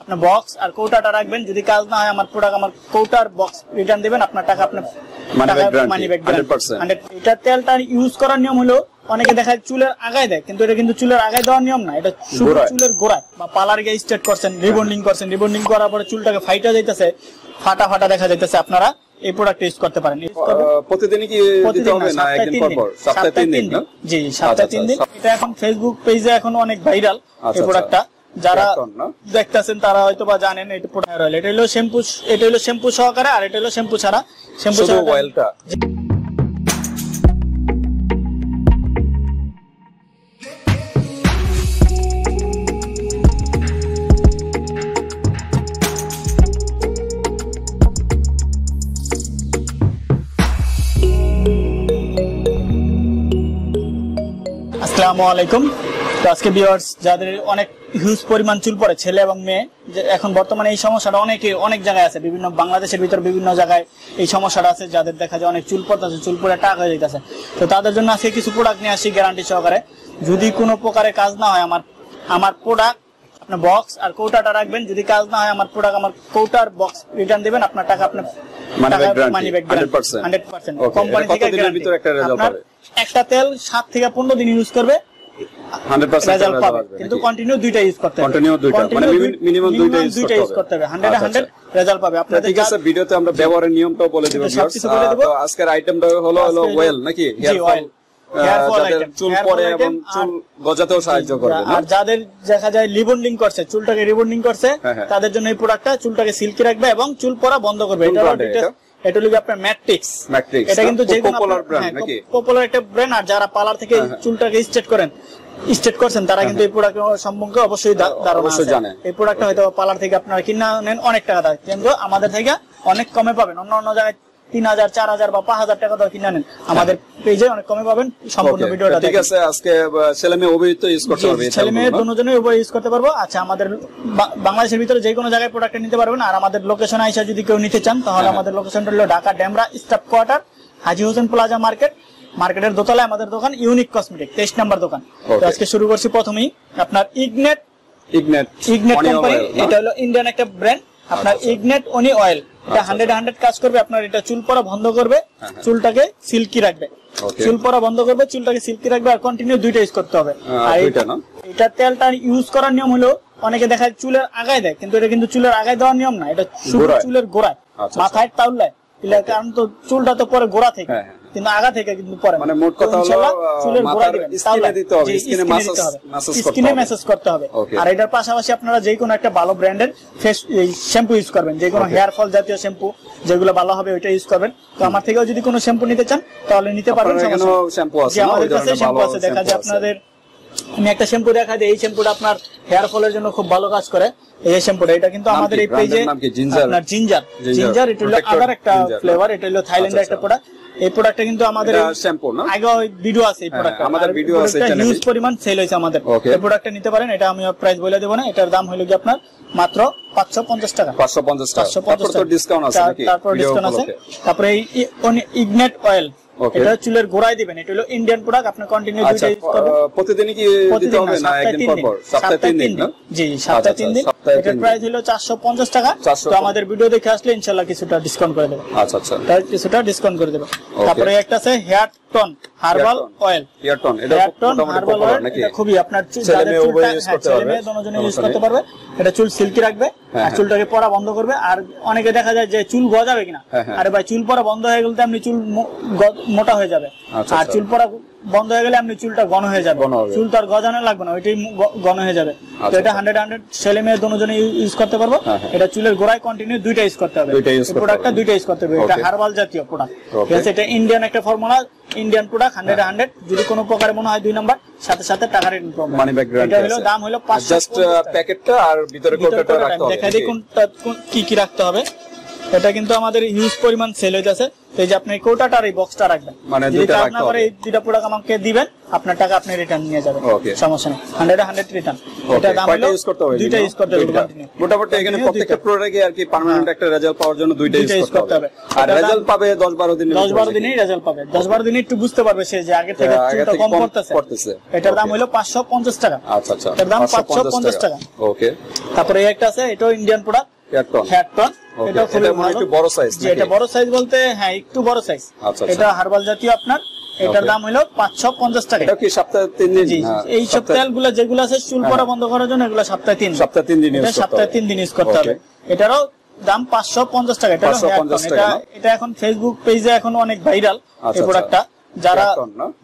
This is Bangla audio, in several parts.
আপনার বক্স আর কৌটাটা রাখবেন। যদি কাজ না হয় আমার প্রোডাক্ট আমার কৌটার বক্স রিটার্ন দিবেন আপনার টাকা আপনার Money back guarantee, ব্যাক 100% এটা তেলটা ইউজ করার নিয়ম হলো অনেকে দেখায় চুলের আগায় দেয় কিন্তু এটা কিন্তু চুলের আগায় দেওয়ার নিয়ম না এটা চুলের গোড়ায়। বা পার্লার গিয়ে স্ট্রেট করছেন রিবন্ডিং করছেন রিবন্ডিং করার পরে চুলটাকে ফাইটা যাইতেছে ফাটা ফাটা দেখা যাইতেছে আপনারা এই প্রোডাক্ট ইউজ করতে পারেন। Use প্রতিদিনই কি দিতে হবে না, একদিন তিন পর দিন। পর? সপ্তাহে তিন দিন জি সপ্তাহে আচ্ছা, তিন দিন। আচ্ছা। এটা এখন ফেসবুক পেজে এখন অনেক ভাইরাল এই আচ্ছা, প্রোডাক্টটা যারা? দেখতেছেন তারা হয়তো বা জানেন এটা প্রোডাক্ট ভাইরাল এটা হলো শ্যাম্পু এটা হলো শ্যাম্পু সহকারে আর এটা হলো শ্যাম্পু ছাড়া। শ্যাম্পু ছাড়া অয়েলটা আসসালামু আলাইকুম। তো আজকে ভিউয়ার্স যাদের অনেক হিউজ পরিমাণ চুল পড়ে ছেলে এবং মেয়ে। যে এখন বর্তমানে এই সমস্যাটা অনেকে অনেক জায়গায় আছে। বিভিন্ন বাংলাদেশের ভিতর বিভিন্ন জায়গায় এই সমস্যাটা আছে যাদের দেখা যায় অনেক চুল পড়তেছে চুল পড়ে টাক হয়ে যাইতেছে। তো তাদের জন্য আজকে কিছু প্রোডাক্ট নিয়ে আসি গ্যারান্টি সহকারে। যদি কোনো প্রকারে কাজ না হয় আমার আমার প্রোডাক্ট আপনার বক্স আর কৌটাটা রাখবেন। যদি কাজ না হয় আমার প্রোডাক্ট আমার কৌটার বক্স রিটার্ন দিবেন। আপনার টাকা আপনার Money back guarantee, money back 100% hundred percent Okay, company থেকে কতদিনের guarantee। ভিতর একটা result পাবে? একটা তেল সাত থেকে পনেরো দিন ইউজ করবে হান্ড্রেড পার্সেন্ট রেজাল্ট পাবে কিন্তু কন্টিনিউ দুইটা ইউজ করতে হবে। Continue দুইটা, মানে Continue minimum- minimum দুইটা use দুইটা করতে ইউজ করতে হবে। হান্ড্রেড হান্ড্রেড রেজাল্ট পাবে। আপনাদের ঠিক আছে ভিডিওতে আমরা ব্যবহারের নিয়মটাও বলে দিব এটা সবকিছু বলে দেব। তো আজকের আইটেমটা হলো হলো ওয়েল নাকি? Hair fall oil. Hair fall item, চুল পরে এবং চুল গজাতেও সাহায্য করবে আর যাদের দেখা যায় রিবন্ডিং করছে চুলটাকে রিবন্ডিং করছে হ্যাঁ, হ্যাঁ। তাদের জন্য এই প্রোডাক্টটা চুলটাকে সিল্কি রাখবে এবং চুল পড়া বন্ধ করবে। এটা হলো আপনার ম্যাট্রিক্স। Matrix, এটা কিন্তু যে নাকি? পপুলার একটা ব্র্যান্ড আর যারা পার্লার থেকে হ্যাঁ, হ্যাঁ। চুলটাকে স্ট্রেট করেন স্ট্রেট করছেন তারা কিন্তু এই প্রোডাক্ট সম্পর্কে অবশ্যই অবশ্যই জানে। এই প্রোডাক্টটা হয়তো পার্লার থেকে আপনারা কিনা নেন অনেক টাকা দেয় কিন্তু আমাদের থেকে অনেক কমে পাবেন। অন্য অন্য জায়গায় তিন হাজার চার হাজার বা পাঁচ হাজার টাকা দাও কিনা নেন। আমাদের পেজে অনেক কমে পাবেন। সম্পূর্ণ ভিডিওটা ঠিক আছে আজকে ছেলে মেয়ে অভিহিত ইউজ করতে পারবে ছেলে মেয়ে তেলগুলো, না? দুজনের ইউজ করতে পারব। আচ্ছা আমাদের বাংলাদেশের ভিতরে যে কোনো জায়গায় প্রোডাক্ট নিতে পারবেন। আর আমাদের লোকেশন আইসা যদি কেউ নিতে চান তাহলে হ্যাঁ। আমাদের লোকেশনটা হলো Dhaka Demra staff quarter Haji Hossain plaza market. মার্কেটের দোতলায় আমাদের দোকান ইউনিক কসমেটিক তেইশ নাম্বার দোকান। তো আজকে শুরু করছি প্রথমেই আপনার ইগনেট ইগনেট ইগনেট কোম্পানি এটা হলো ইন্ডিয়ান একটা ব্র্যান্ড আপনার আচ্ছা, আচ্ছা। ইগনেট অনি অয়েল এটা আচ্ছা, হান্ড্রেড হান্ড্রেড কাজ করবে আপনার এটা চুল পড়া বন্ধ করবে হ্যাঁ, হ্যাঁ। চুলটাকে সিল্কি রাখবে। চুল পড়া বন্ধ করবে চুলটাকে সিল্কি রাখবে আর কন্টিনিউ দুইটা ইউজ করতে হবে। আর এটা- তেলটা ইউজ করার নিয়ম হলো অনেকে দেখায় চুলের আগায় দেয় কিন্তু এটা কিন্তু চুলের আগায় দেওয়ার নিয়ম না এটা চুলের গোড়ায় আচ্ছা, মাথায় তাউলায় কারণ তো চুলটা তো পরে গোড়া থেকে হ্যাঁ, হ্যাঁ। কিন্তু আগা থেকে কিন্তু পরে। মানে মোট কথা হলো, চুলের গোড়া দিবেন। দিতে হবে, হবে। massage করতে হবে। আর এটার পাশাপাশি আপনারা যে কোনো একটা ভালো ব্র্যান্ডের ফেস শ্যাম্পু ইউজ করবেন। যে কোনো হেয়ার ফল জাতীয় শ্যাম্পু যেগুলো ভালো হবে ওইটা ইউজ করবেন। তো আমার থেকেও যদি কোনো শ্যাম্পু নিতে চান তাহলে নিতে পারবেন। shampoo আছে আমাদের কাছে শ্যাম্পু আছে। দেখা যায় আপনাদের আমি একটা শ্যাম্পু দেখা দিই এই শ্যাম্পুটা আপনার হেয়ার ফলের জন্য খুব ভালো কাজ করে। এই শ্যাম্পুটা এটা কিন্তু আমাদের এই পেজে? আপনার জিঞ্জার জিঞ্জার এটা হলো আদার একটা ফ্লেভার এটা হলো থাইল্যান্ডের আচ্ছা, একটা প্রোডাক্ট এই প্রোডাক্টটা কিন্তু আমাদের এটা shampoo, না? আগে ভিডিও আছে এই হ্যাঁ, প্রোডাক্ট আমাদের video আছে channel-এ। হিউজ পরিমাণ সেল হয়েছে আমাদের. এই প্রোডাক্টটা নিতে পারেন এটা আমি প্রাইস বলে দেবো না এটার দাম হলো কি আপনার মাত্র পাঁচশো পঞ্চাশ টাকা। পাঁচশো পঞ্চাশ টাকা। পাঁচশো তারপর তো ডিসকাউন্ট আছে নাকি তারপর ডিসকাউন্ট আছে। তারপরে এই ইগনেট অয়েল. এটা চুলের গোড়ায় দিবেন এটা হলো ইন্ডিয়ান প্রোডাক্ট আপনি কন্টিনিউ আচ্ছা দুইটা ইউজ করবেন। আহ, প্রতিদিনই কি দিতে হবে না একদিন পর পর সপ্তাহে তিন দিন না? জি সপ্তাহে আচ্ছা, তিন দিন। এটার প্রাইস হলো চারশো পঞ্চাশ টাকা। তো আমাদের ভিডিও দেখে আসলে ইনশাল্লাহ কিছুটা ডিসকাউন্ট করে দেবে আচ্ছা আচ্ছা। কিছুটা ডিসকাউন্ট করে দেবে তারপরে একটা আছে হেয়ার টন হার্বাল অয়েল এটা হেয়ার টন মোটামুটি হার্বাল অয়েল? এটা খুবই আপনার ছেলে মেয়ে উভয় ইউজ হ্যাঁ, করতে ছেলে পারবে। মেয়ে দুজনে ইউজ করতে পারবে এটা চুল সিল্কি রাখবে হ্যাঁ, আর হ্যাঁ। চুলটাকে পড়া বন্ধ করবে আর অনেকে দেখা যায় যে চুল গজাবে কিনা। আরে ভাই চুল পড়া বন্ধ হয়ে গেলে তো আপনি চুল মোটা হয়ে যাবে আচ্ছা, আর আচ্ছা। চুল পড়া বন্ধ হয়ে গেলে আপনি চুলটা ঘন হয়ে যাবে। চুল তো আর গজানো লাগবে না ওইটাই মু- গ- ঘন হয়ে যাবে। তো আচ্ছা, এটা আচ্ছা। হান্ড্রেড হান্ড্রেড ছেলে মেয়ে দুজনে ইউজ করতে পারব। হ্যাঁ, হ্যাঁ। এটা চুলের গোড়ায় কন্টিনিউ দুইটা ইউজ করতে হবে। প্রোডাক্টটা দুইটা ইউজ করতে হবে। এটা. হার্বাল জাতীয় প্রোডাক্ট ঠিক আছে এটা ইন্ডিয়ান একটা formula Indian product hundred hundred যদি কোনো প্রকারে মনে হয় দুই নাম্বার সাথে সাথে টাকা রিটার্ন করবে মানি ব্যাক এটা হলো দাম হলো পাঁচশো জাস্ট প্যাকেটটা আর ভিতরে কোটাটা রাখতে হবে। দেখা দিই কোনটা কোন- কি কি রাখতে হবে। এটা কিন্তু আমাদের হিউজ পরিমাণ সেল হইতেছে। তো এই যে আপনি এই কৌটাটা আর এই বক্সটা রাখবেন। মানে দুইটা রাখতে হবে। এই দুইটা প্রোডাক্ট আমাকে দিবেন আপনার টাকা আপনি রিটার্ন নিয়ে যাবেন. সমস্যা নেই। হান্ড্রেড হান্ড্রেড রিটার্ন এটা দাম হলো ইউজ করতে হবে দুইটা ইউজ করতে হবে। মোটামুটি এখানে প্রত্যেকটা। প্রোডাক্টে আর কি পার্মানেন্ট একটা রেজাল্ট পাওয়ার জন্য দুইটা ইউজ করতে হবে। আর রেজাল্ট পাবে 10 12 দিনের দশ ভিতরে বারো নাকি? দিনেই রেজাল্ট পাবে। দশ বারো দিনে একটু বুঝতে পারবে সে যে আগে থেকে আগে চুলটা কম পড়তেছে। এটার দাম হলো পাঁচশো পঞ্চাশ টাকা। আচ্ছা আচ্ছা। এটার দাম 550 টাকা। ওকে তারপরে এই একটা আছে এটাও Indian product air tone hair tone Okay, এটা খুবই এটা ভালো একটু বড় size এটা বড় সাইজ বলতে হ্যাঁ একটু বড় সাইজ আচ্ছা, আচ্ছা। এটা হার্বাল জাতীয় আপনার। এটার দাম হলো পাঁচশো পঞ্চাশ টাকা। এটা কি সপ্তাহে তিন দিন? এই সপ্তাহে- সপ্তাহে গুলো যেগুলো আছে চুল পড়া বন্ধ করার জন্য এগুলো সপ্তাহে তিন সপ্তাহে তিন দিন এটা করতে সপ্তাহে হবে। তিন দিন ইউজ করতে হবে। এটারও দাম পাঁচশো পঞ্চাশ টাকা। এটা হলো 550 hairton। টাকা এটা এখন ফেসবুক পেজে এখন অনেক ভাইরাল আচ্ছা, এই প্রোডাক্টটা যারা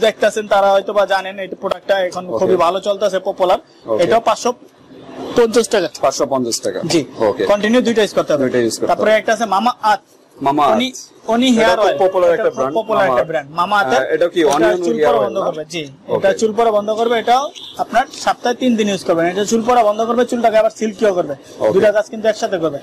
দেখতেছেন তারা হয়তো বা জানেন এই প্রোডাক্টটা এখন খুবই ভালো চলতেছে পপুলার এটাও পাঁচশো পঞ্চাশ টাকা। 550 টাকা। জি। ওকে কন্টিনিউ দুইটা ইউজ করতে হবে। দুইটা use করতে তারপরে একটা আছে মামা আর্থ মামা অনি এটা হেয়ার অয়েল popular একটা brand, পপুলার একটা ব্র্যান্ড মামা আর্থ এটা কি onion চুল পড়া বন্ধ করবে। জি। এটা চুল পড়া বন্ধ করবে। এটাও আপনার সপ্তাহে দিন ইউজ করবেন। এটা চুল পড়া বন্ধ করবে চুলটাকে আবার সিল্কিও করবে। Okay. কাজ কিন্তু একসাথে করবে।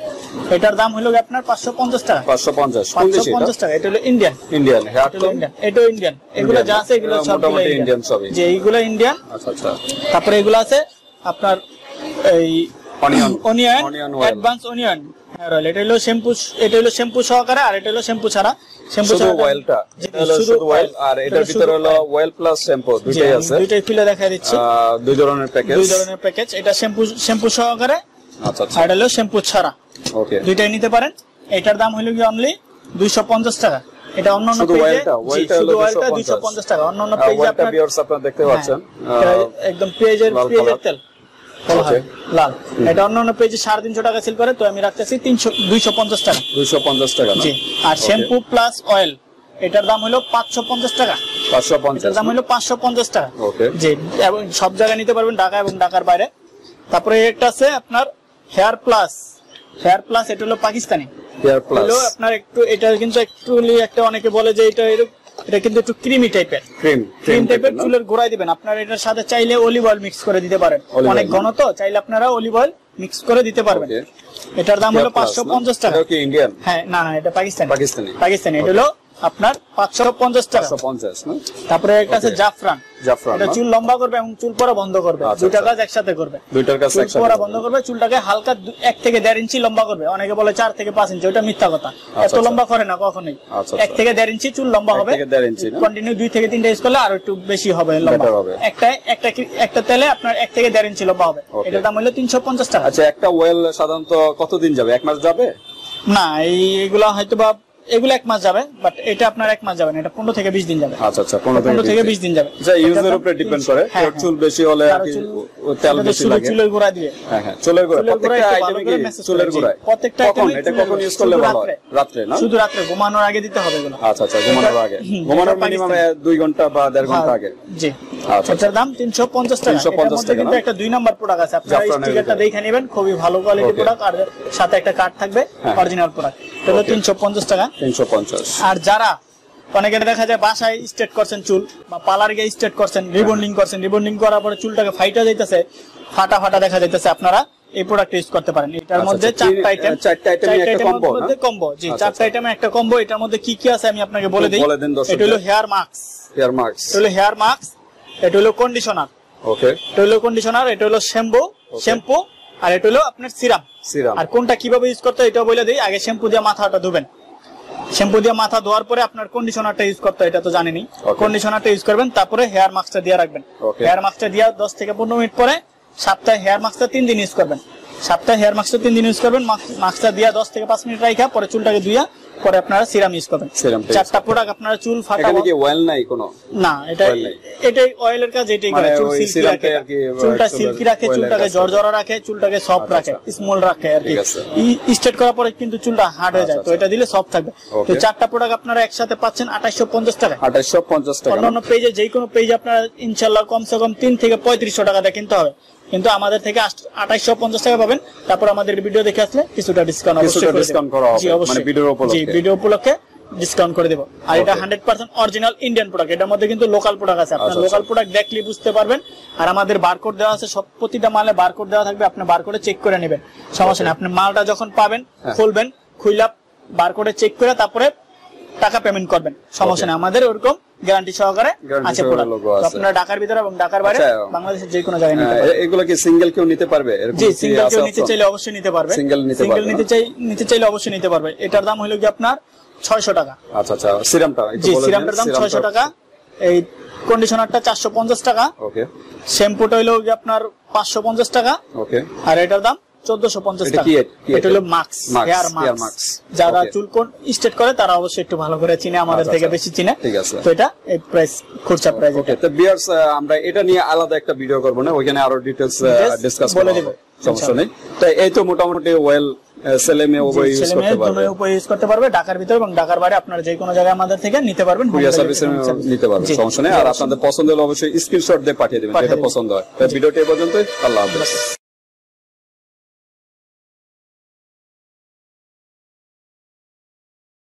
এটার দাম হলো আপনার পাঁচশো পঞ্চাশ টাকা? 550 কোন পাঁচশো দেশে এটা? পঞ্চাশ টাকা। এটা হলো ইন্ডিয়ান ইন্ডিয়ান হেয়ার এটা ইন্ডিয়ান এটাও ইন্ডিয়ান এগুলো যা আছে এগুলো সব মোটামুটি Indian সবই। যে এইগুলো ইন্ডিয়ান আচ্ছা আচ্ছা। তারপরে এগুলো আছে আপনার এই Onion. Onion advance onion hair oil এটা হলো শ্যাম্পু এটা হলো শ্যাম্পু সহকারে আর এটা হলো শ্যাম্পু ছাড়া। শ্যাম্পু শুধু অয়েলটা শুধু অয়েল আর এটার ভিতরে হলো অয়েল প্লাস শ্যাম্পু দুইটাই আছে। দুইটাই খুলে দেখা দিচ্ছি। দুই ধরনের প্যাকেজ দুই ধরনের প্যাকেজ এটা শ্যাম্পু শ্যাম্পু সহকারে আচ্ছা আচ্ছা। আর এটা হলো শ্যাম্পু ছাড়া। ওকে দুইটাই নিতে পারেন। এটার দাম হলো কি অনলি দুইশো পঞ্চাশ টাকা। এটা অন্যান্য শুধু পেজে শুধু অয়েলটা 250 দুইশো পঞ্চাশ টাকা। অন্যান্য আহ, পেজে আপনার দেখতে পাচ্ছেন। হ্যাঁ, একদম পেঁয়াজের colour। তেল। বলা হয়, লাল। এটা অন্যান্য পেজে সাড়ে তিনশো টাকা সেল করে তো আমি রাখতেছি তিনশো দুইশো পঞ্চাশ টাকা। 250 টাকা জি। আর শ্যাম্পু প্লাস অয়েল এটার দাম হলো পাঁচশো পঞ্চাশ টাকা। এটার 550 দাম হলো পাঁচশো পঞ্চাশ টাকা। জি এবং সব জায়গায় নিতে পারবেন ঢাকা এবং ঢাকার বাইরে। তারপরে একটা আছে আপনার হেয়ার প্লাস হেয়ার প্লাস এটা হলো পাকিস্তানি। হেয়ার প্লাস আপনার একটু এটা কিন্তু একটু একটা অনেকে বলে যে এটা এরকম এটা কিন্তু একটু ক্রিমি টাইপের ক্রিম ক্রিম টাইপের চুলের গোড়ায় দিবেন। আপনারা এটার সাথে চাইলে অলিভ অয়েল মিক্স করে দিতে পারেন। অনেক ঘন তো চাইলে আপনারা অলিভ অয়েল মিক্স করে দিতে পারবেন। এটার দাম হলো পাঁচশো পঞ্চাশ টাকা। ইন্ডিয়ান হ্যাঁ না না এটা পাকিস্তানি। পাকিস্তানি। পাকিস্তানি এটা হলো আপনার পাঁচশো পঞ্চাশ টাকা। 550 না? তারপরে একটা আছে জাফরান। জাফরান এটা চুল লম্বা করবে এবং চুল পড়া বন্ধ করবে। আচ্ছা, দুইটা আচ্ছা। কাজ একসাথে করবে। দুইটার কাছে চুল করবে। বন্ধ করবে চুলটাকে হালকা এক থেকে দেড় ইঞ্চি লম্বা করবে। অনেকে বলে চার থেকে পাঁচ ইঞ্চি ওটা মিথ্যা কথা। এত আচ্ছা। লম্বা করে না কখনোই। এক। থেকে দেড় ইঞ্চি চুল লম্বা হবে? কন্টিনিউ দুই থেকে তিনটা ইউজ করলে আরও একটু বেশি হবে লম্বা। হবে। একটা একটা একটা তেলে আপনার এক থেকে দেড় ইঞ্চি লম্বা হবে. এটার দাম হলো তিনশো পঞ্চাশ টাকা। আচ্ছা একটা ওয়েল সাধারণত কতদিন যাবে? এক মাস যাবে? না এইগুলা হয়তো বা এগুলো এক মাস যাবে বাট এটা আপনার এক মাস যাবে না এটা পনেরো থেকে বিশ দিন যাবে। আচ্ছা আচ্ছা পনেরো থেকে বিশ দিন। যাবে। আচ্ছা ইউজের উপরে ডিপেন্ড করে হ্যাঁ, কেউ হ্যাঁ। চুল বেশি হলে কারও তেল বেশি লাগে। চুলের গোড়া দিয়ে। হ্যাঁ হ্যাঁ চুলের গোড়া প্রত্যেকটা আইটেমে কি চুলের করে। গোড়ায়? প্রত্যেকটা এটা কখন ইউজ করলে ভালো হয়। রাত্রে। না? শুধু রাত্রে ঘুমানোর আগে দিতে হবে এগুলো। আচ্ছা আচ্ছা ঘুমানোর আগে। ঘুমানোর মিনিমাম পাকিস্তানি। দুই ঘণ্টা বা দেড় ঘণ্টা আগে। জি। আচ্ছা, এটার দাম তিনশো পঞ্চাশ টাকা। 350 টাকা কিন্তু একটা দুই নাম্বার প্রোডাক্ট আছে। আপনারা স্টিকারটা দেখে নেবেন। খুবই ভালো কোয়ালিটি প্রোডাক্ট আর সাথে একটা কার্ড থাকবে। অরিজিনাল প্রোডাক্ট এটা হলো Okay. তিনশো পঞ্চাশ টাকা। তিনশো পঞ্চাশ। আর যারা অনেকে দেখা যায় বাসায় স্ট্রেট করছেন চুল বা পার্লার গিয়ে স্ট্রেট করছেন রিবন্ডিং করছেন রিবন্ডিং করার পরে চুলটাকে ফাইটা যাইতেছে ফাটা ফাটা দেখা যাইতেছে আপনারা এই প্রোডাক্ট ইউজ করতে পারেন। এটার আচ্ছা, মধ্যে আচ্ছা, চারটা আইটেম চারটা এর একটা না? মধ্যে কম্বো জি আচ্ছা, চারটা। আইটেমে একটা কম্বো এটার মধ্যে কি কি আছে আমি আপনাকে বলে দিই? এটা হলো হেয়ার মাস্ক হেয়ার মার্কস এটা হলো হেয়ার মাস্ক এটা হলো কন্ডিশনার ওকে এটা হলো কন্ডিশনার এটা হলো শ্যাম্পু শ্যাম্পু আর এটা হলো আপনার সিরাম সিরাম আর কোনটা কীভাবে ইউজ করতে এটাও বলে দিই আগে শ্যাম্পু দিয়ে মাথাটা ধুবেন। শ্যাম্পু দিয়ে মাথা ধোয়ার পরে আপনার কন্ডিশনারটা ইউজ করতে এটা তো জানেনই। Okay. কন্ডিশনারটা ইউজ করবেন তারপরে হেয়ার মাস্কটা দিয়ে রাখবেন। হেয়ার মাস্কটা দিয়ে দশ থেকে পনেরো মিনিট পরে সপ্তাহে হেয়ার মাস্কটা তিন দিন ইউজ করবেন। সপ্তাহে হেয়ার মাস্কটা তিন দিন ইউজ করবেন মাস্কটা দিয়ে দশ থেকে পাঁচ মিনিট রাখা পরে চুলটাকে ধুইয়া পরে আপনারা সিরাম ইউজ করবেন। চারটা প্রোডাক্ট আপনারা চুল ফাটা এখানে কি ওয়েল নাই কোনো? না এটা এটাই অয়েলের কাজ এটাই করে। মানে চুল সিল্কি রাখে। চুলটা সিল্কি রাখে চুলটাকে জর্জরা রাখে চুলটাকে সফট আচ্ছা, রাখে আচ্ছা। স্মল রাখে আর কি। স্ট্রেট করার পরে কিন্তু চুলটা হার্ড হয়ে যায়। আচ্ছা, তো এটা দিলে সফট থাকবে। তো চারটা প্রোডাক্ট আপনারা একসাথে পাচ্ছেন আঠাইশো পঞ্চাশ টাকা আঠাইশো পঞ্চাশ টাকা। না? অন্যান্য পেজে যে কোনো পেজে আপনারা ইনশাল্লাহ কমসে কম তিন থেকে পঁয়ত্রিশশো টাকা দিয়ে কিনতে হবে। কিন্তু আমাদের থেকে আঠাইশো পঞ্চাশ টাকা পাবেন। তারপর আমাদের ভিডিও দেখে আসলে কিছুটা ডিসকাউন্ট অবশ্যই করে করা হবে, মানে উপলক্ষে। ভিডিও উপলক্ষে ডিসকাউন্ট করে দেবো। আর এটা hundred percent original Indian product এটার মধ্যে কিন্তু লোকাল প্রোডাক্ট আছে। আপনার আচ্ছা, আচ্ছা। লোকাল প্রোডাক্ট দেখলে বুঝতে পারবেন। আর আমাদের বারকোড দেওয়া আছে সব প্রতিটা মালে বারকোড দেওয়া থাকবে। আপনি বারকোডে চেক করে নেবেন। সমস্যা নেই। আপনি মালটা যখন পাবেন হ্যাঁ। খুলবেন খুইলা বারকোডে চেক করে তারপরে টাকা পেমেন্ট করবেন। সমস্যা নেই। আমাদের ওরকম গ্যারান্টি সহকারে আছে তো আপনারা ঢাকার ভিতরে এবং ঢাকার বাইরে আচ্ছা। বাংলাদেশের যে কোনো জায়গায় নিতে আহ, পারবেন। এগুলো কি সিঙ্গেল কেউ নিতে পারবে? জি সিঙ্গেল কেউ নিতে চাইলে অবশ্যই নিতে পারবে। Single নিতে সিঙ্গেল পারবে, নিতে চাই নিতে চাইলে অবশ্যই নিতে পারবে। এটার দাম হলো কি আপনার ছয়শো টাকা। আচ্ছা আচ্ছা সিরামটা জি সিরামটার দাম ছয়শো টাকা। এই কন্ডিশনারটা চারশো পঞ্চাশ টাকা। ওকে শ্যাম্পুটা হলো কি আপনার পাঁচশো পঞ্চাশ টাকা। ওকে আর এটার দাম টাকা। এটা? হলো হেয়ার যারা স্টেট করে তারা অবশ্যই একটু ভালো করে চিনে আমাদের আচ্ছা, থেকে আচ্ছা। বেশি চিনে। ঠিক আছে। তো এটা এই প্রাইস প্রাইস ওকে তো বিয়ার্স আমরা এটা নিয়ে আলাদা একটা ভিডিও করব না আরও ডিসকাস বলে করে দিব, দেব সমস্যা নেই। তো এই তো মোটামুটি ওয়েল ছেলে মেয়ে উভয় ইউজ করতে পারবে। দুটোই ইউজ করতে পারবে ঢাকার ভিতরে এবং ঢাকার বাইরে আপনারা যে কোনো জায়গায় আমাদের থেকে নিতে পারবেন কুরিয়ার সার্ভিসে নিতে পারবে জি। সমস্যা নেই। আর আপনাদের পছন্দ হলে অবশ্যই স্ক্রিনশট দিয়ে পাঠিয়ে দেবেন যেটা পছন্দ হয়। তো ভিডিওটি এ আল্লাহ হাফেজ।